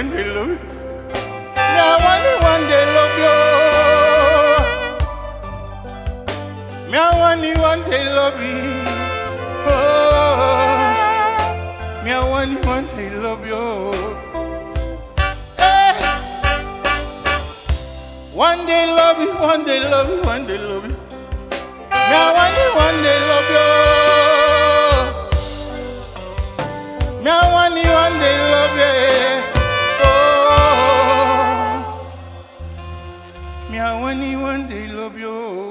one day love you. Now only one day love you. Me I want only one day love you. Oh, me I want only one day love you. Hey. One day love you, one day love you, one day love you. Me I only one day love you. Me I only one day love you. Me I want you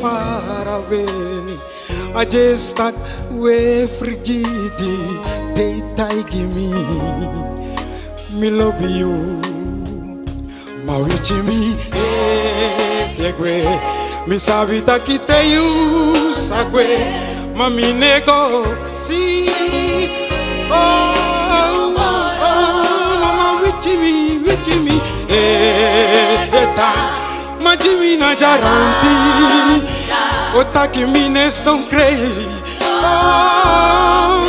far away. I just stuck way frigidi. They take me. Me love you. Mawichi mi fiegwe. Mi sabita kite you sagwe. Mami nego si. Oh, oh, oh, mama wichi mi, wichi mi. Eh, eh, Majimi na jaranti. Otaki mine crei Oh,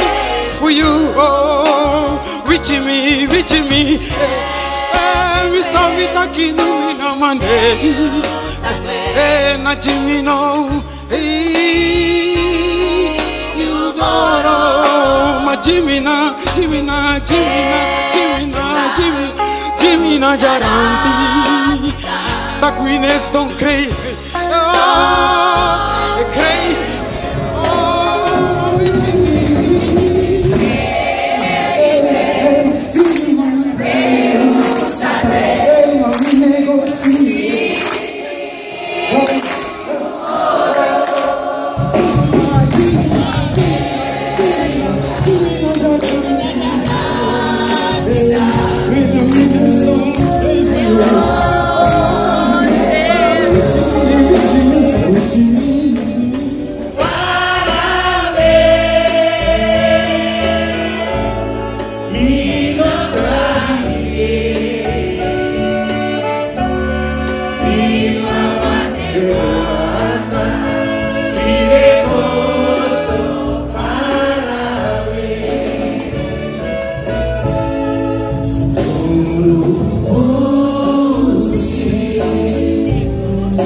for you, oh mi, wichi mi Eh, mi sabi taki numi na mande Eh, na jimi no Eh, you goro Ma jimi na, jimi na, jimi na, jimi na, jimi Jimi na jaranti da qui ne ston crei oh, crei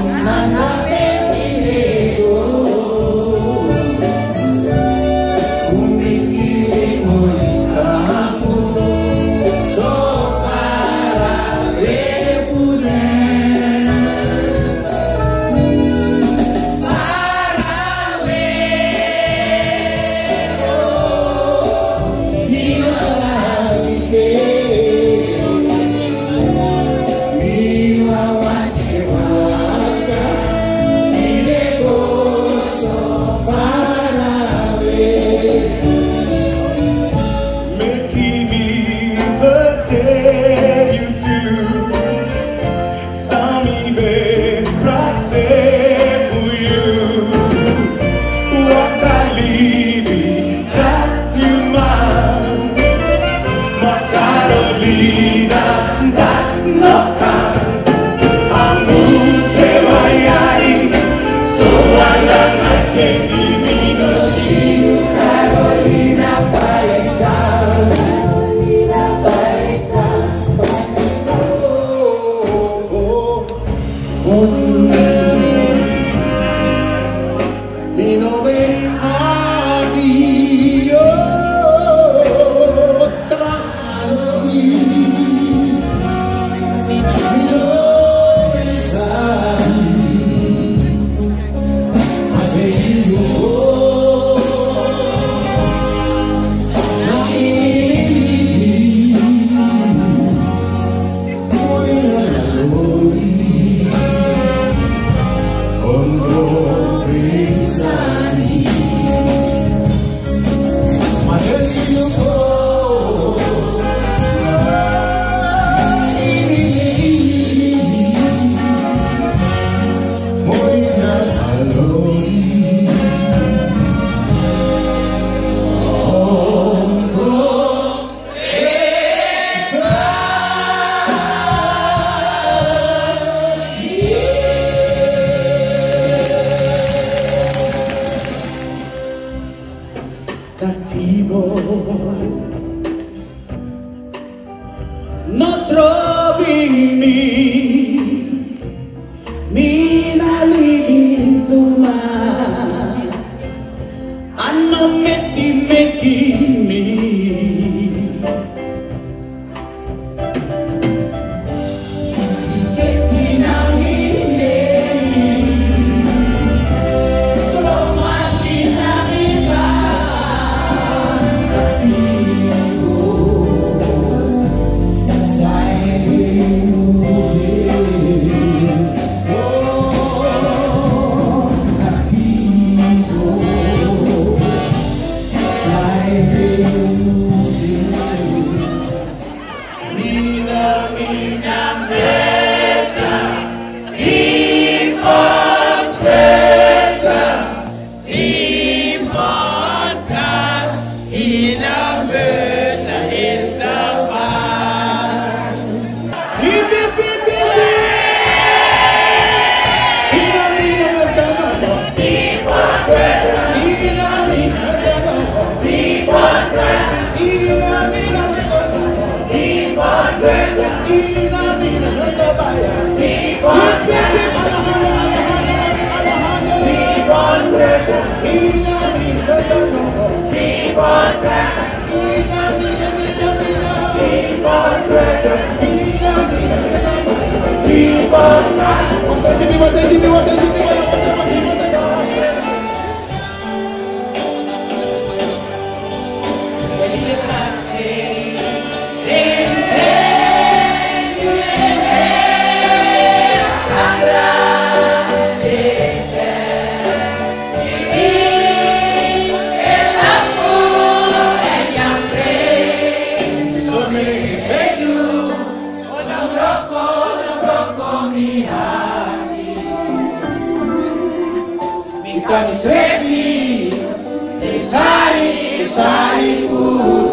Nana é Meligo Ele not robbing me. Você de mim, você de mim, Kami sresni Desari, desari, fuh